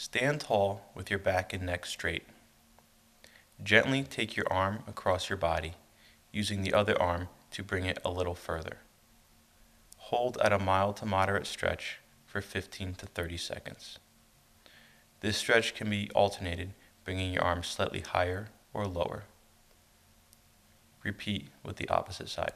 Stand tall with your back and neck straight. Gently take your arm across your body, using the other arm to bring it a little further. Hold at a mild to moderate stretch for 15 to 30 seconds. This stretch can be alternated, bringing your arm slightly higher or lower. Repeat with the opposite side.